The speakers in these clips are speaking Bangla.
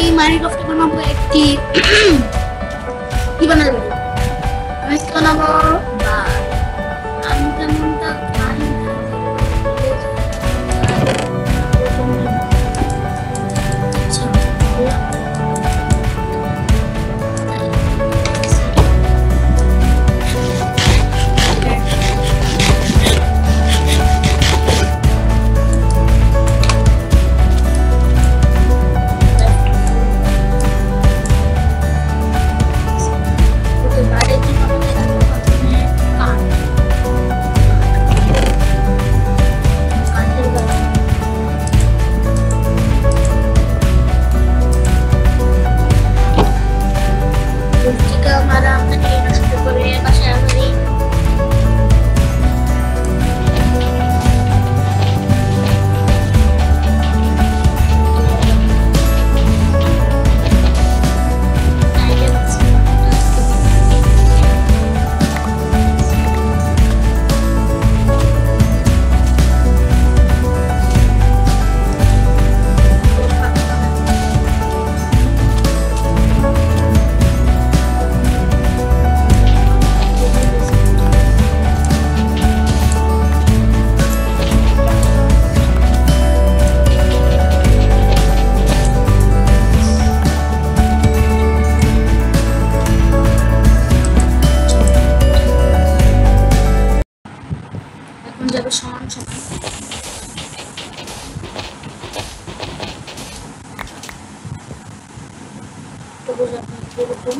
আমি মাইনক্রাফটে বানাবো একটি কি? বানাবো আমি বানাবো তবুজ আপনি এরকম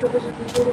তবুজ আপনি এরকম চলো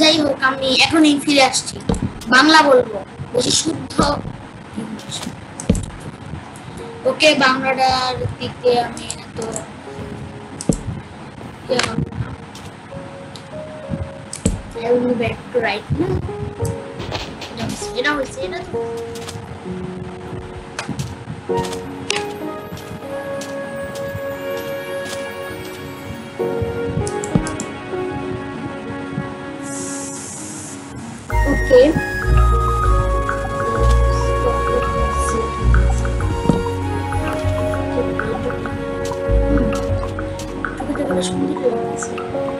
যাই হোক আমি এখনই ফিরে আসছি বাংলা বলব বেশি শুদ্ধ ওকে বাংলাটার দিক আমি এত ইয়ে হব না। I will go back to right now. এটা হচ্ছে, এটা তো das comunidades.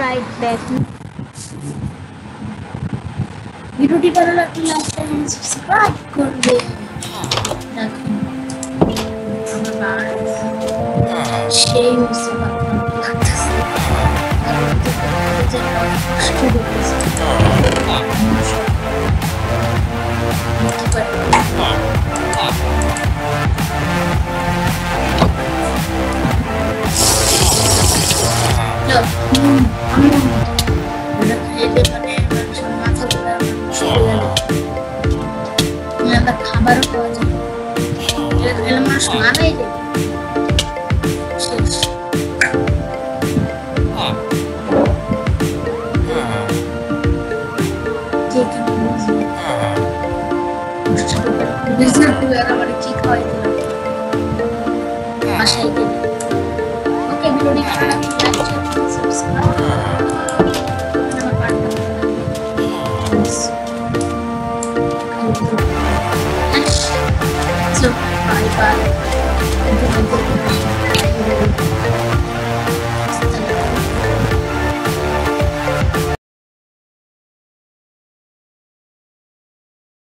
right back. ভিডিওটি ভালো লাগলে লাইক এবং সাবস্ক্রাইব করবে দেখুন আমার বার সেই মিশে লাগতেছে কারণ এটা খেলে মানুষ মারাই যায় শেষ কে কি বলছে? বিজনেস করে আর আমার কি খাওয়াই masuk. Bye.